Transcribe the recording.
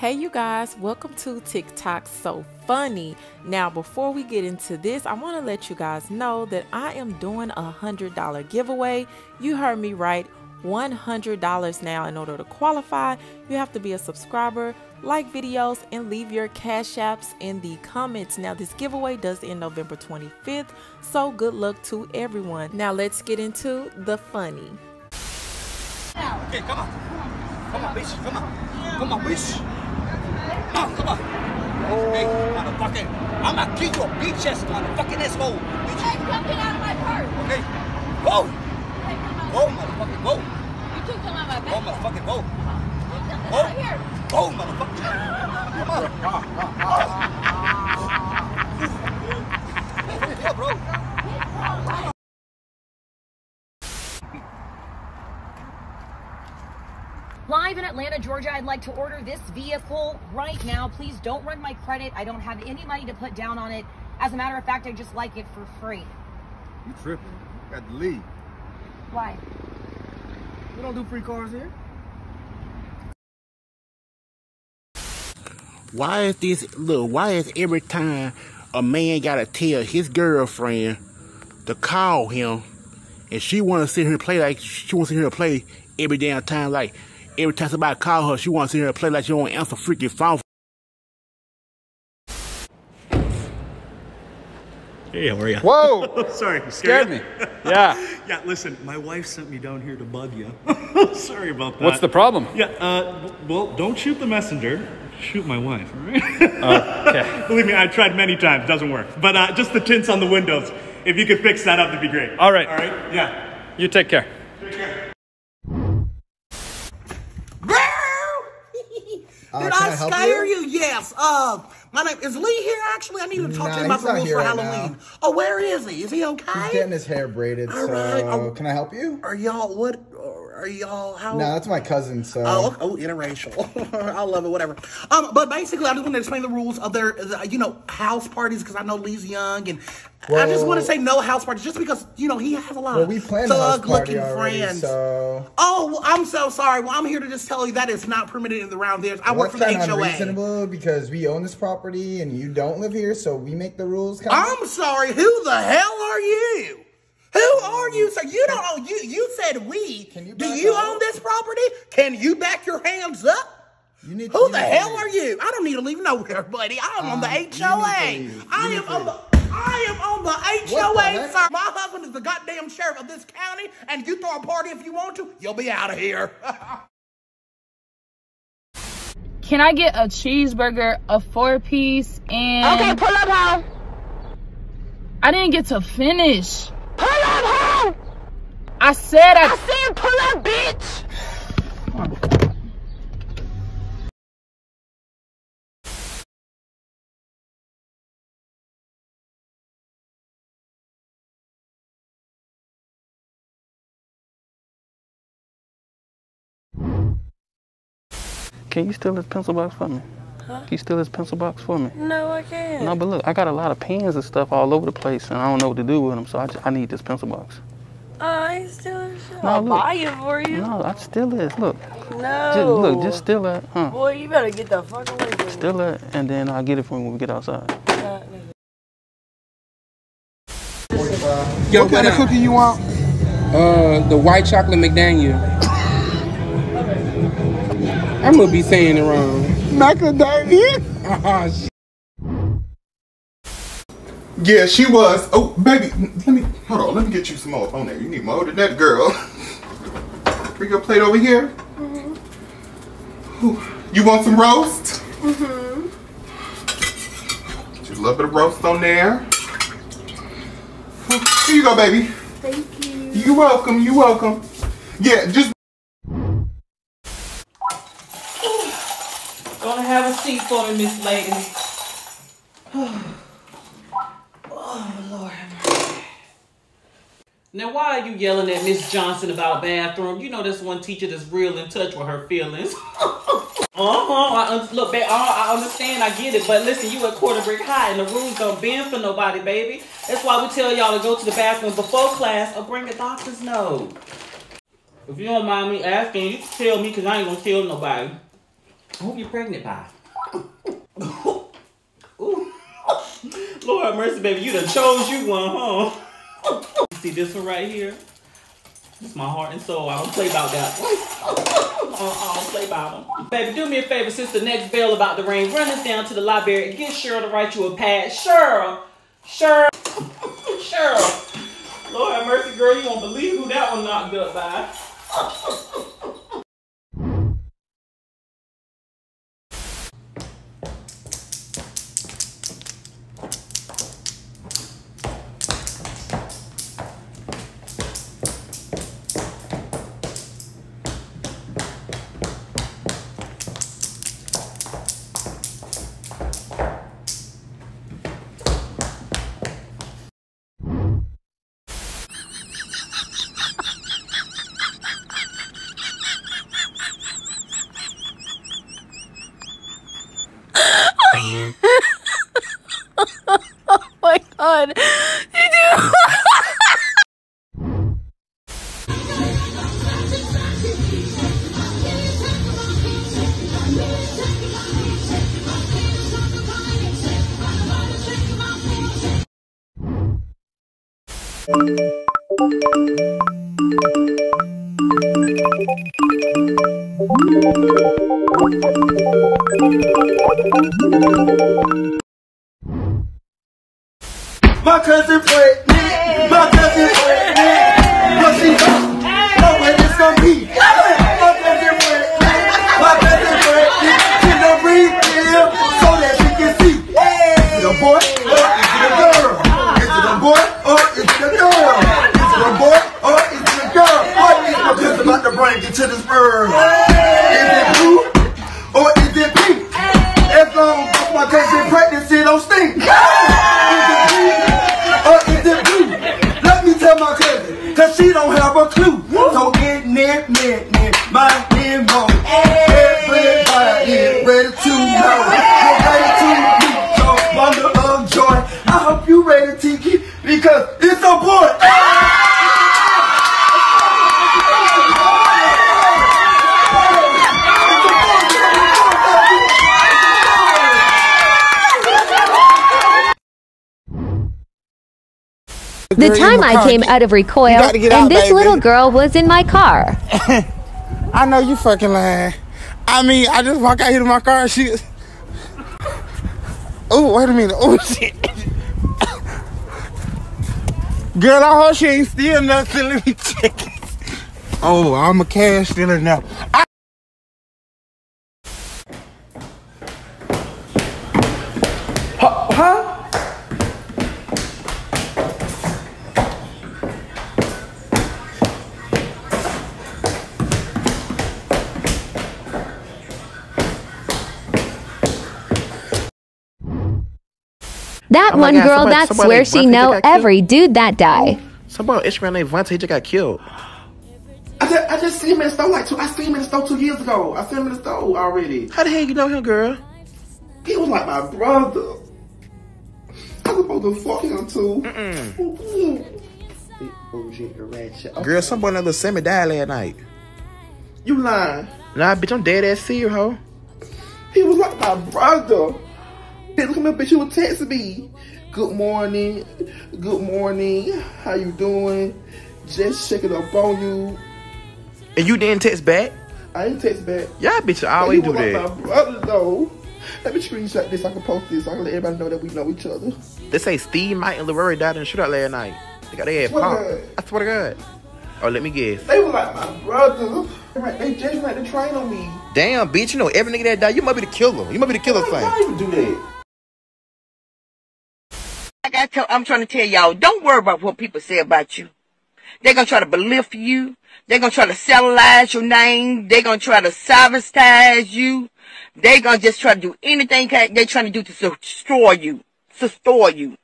Hey, you guys, welcome to TikTok So Funny. Now, before we get into this, I want to let you guys know that I am doing a $100 giveaway. You heard me right, $100 now. In order to qualify, you have to be a subscriber, like videos, and leave your cash apps in the comments. Now, this giveaway does end November 25th, so good luck to everyone. Now, let's get into the funny. Okay, come on. Come on, bitch. Come on. Come on, bitch. Oh, come on. Hey, motherfucker. I'm gonna kick your bitch ass motherfucking asshole. Bitch. Hey, come get out of my purse. Okay. Go. Hey. Go, motherfucker. Go. You two come out of my Go, back. motherfucker. Go. Get Go. out here. Go, motherfucker. Come on. Live in Atlanta, Georgia, I'd like to order this vehicle right now. Please don't run my credit. I don't have any money to put down on it. As a matter of fact, I just like it for free. You tripping. Got to leave. Why? We don't do free cars here. Why is this look? Why is every time a man gotta tell his girlfriend to call him, and she wanna sit here and play like she wants to sit here and play every damn time? Like every time somebody call her, she wants to sit here and play like she don't answer freaking phone. Hey, how are you? Whoa! Sorry, you Scared me. Yeah. Yeah, listen, my wife sent me down here to bug you. Sorry about that. What's the problem? Yeah, uh, well, don't shoot the messenger. Shoot my wife, all right? Okay. Believe me, I've tried many times, it doesn't work. But uh, just the tints on the windows. If you could fix that up, that'd be great. All right. All right? Yeah. You. Take care. Uh, Did can I, I scare you? you? Yes. Uh, my name is Lee here. Actually, I need to talk Nah, to him about the rules for right Halloween. now. Oh, where is he? Is he okay? He's getting his hair braided, All so right, um, can I help you? Are y'all what? Are y'all how? No, that's my cousin, so Oh, oh, interracial. I love it. Whatever. Um, but basically, I just want to explain the rules of their, the, you know, house parties because I know Lee's young, and I just want to say no house parties just because you know he has a lot well, of we planned a house party thug-looking already, friends. so Oh, well, I'm so sorry. Well, I'm here to just tell you that is not permitted in the round there. I well, work for the HOA. unreasonable because we own this property and you don't live here, so we make the rules. Kind I'm sorry. Who the hell are you? Who are you? So you don't own you. You said we. Can you Do back you up? own this property? Can you back your hands up? You need. Who you the hell are you? I don't need to leave nowhere, buddy. I'm on the Um, you need to HOA. I am on the. I am on the the HOA, heck? sir. My husband is the goddamn sheriff of this county, and you throw a party if you want to, you'll be out of here. Can I get a cheeseburger, a four piece, and Okay, pull up, hoe. I didn't get to finish. Pull up, hoe. I said I I. said pull up, bitch. Can you steal his pencil box for me? Can you steal his pencil box for me? No, I can't. No, but look, I got a lot of pens and stuff all over the place, and I don't know what to do with them, so I, just, I need this pencil box. I ain't stealing shit. No, I'll look. buy it for you. No, I still this. Look, No. just, look, just steal it. Huh? Boy, you better get the fuck away from me. Steal it, and then I'll get it from when we get outside. Yo, What kind of cookie you want? Uh, the white chocolate McDaniel. I'm gonna be saying it wrong. Macadamia. Ah, shit. Yeah, she was. Oh, baby, let me hold on. Let me get you some more on there. You need more than that, girl. Bring your plate over here. Ooh, You want some roast? Mm-hmm. Just a little bit of roast on there. Here you go, baby. Thank you. You're welcome. You're welcome. Yeah, just Gonna have a seat for me, Miss Lady. Oh, Lord have mercy. Now, why are you yelling at Miss Johnson about bathroom? You know this one teacher that's real in touch with her feelings. uh-huh. I look, I, I understand, I get it, but listen, you at Quarter Brick High, and the rules don't bend for nobody, baby. That's why we tell y'all to go to the bathroom before class or bring a doctor's note. If you don't mind me asking, you can tell me, because I ain't gonna tell nobody. Who you pregnant by? Ooh. Lord mercy, baby. You done chose you one, huh? See this one right here? It's my heart and soul. I don't play about that. Uh-uh, I don't play about them. Baby, do me a favor since the next bell about the ring. Run us down to the library and get Cheryl to write you a pad. Cheryl! Cheryl! Cheryl! Lord have mercy, girl. You won't believe who that one knocked up by. oh my god. You do. My cousin pregnant. My cousin pregnant. But she don't know it's gonna be. My cousin pregnant. My cousin so that can see. Boy or girl? Boy or girl? Boy or girl? My cousin about to bring you to this world? Near, my info. Everybody ready to know. You're ready to meet your wonder of joy. I hope you ready, Tiki, because it's a boy. The time I came out of recoil, and this little girl was in my car. I know you fucking lying. I mean, I just walk out here to my car and she. Oh, wait a minute. Oh, shit. Girl, I hope she ain't steal nothing. Let me check it. Oh, I'm a cash stealer now. I- That Oh my one God, girl somebody- that somebody swears she know got killed. every dude that oh, die. Somebody on Instagram named Vontae he just got killed. I just, I just seen him in the store like two. I seen him in the store two years ago. I seen him in the store already. How the hell you know him, girl? He was like my brother. I was supposed to fuck him too. Big bougie ratchet. Girl, somebody that little Sammy died last night. You lying? Nah, bitch, I'm dead ass serious, hoe. He was like my brother. Bitch, look at me, bitch. He was texting me. Good morning. Good morning. How you doing? Just checking up on you. And you didn't text back? I didn't text back. Yeah, bitch, I always do that. my brother though. Let me screenshot this. I can post this. I can let everybody know that we know each other. They say Steve, Mike, and Leroy died in the shootout last night. They got their head popped. I swear to God. Oh, let me guess. They were like my brother. They just like to train on me. Damn, bitch, you know every nigga that died, you might be the killer. You might be the killer Why thing. you do that? Tell, I'm trying to tell y'all, don't worry about what people say about you. They're gonna try to belittle you. They're gonna try to cellularize your name. They're gonna try to sabotage you. They're gonna just try to do anything they're trying to do to destroy you. Destroy you.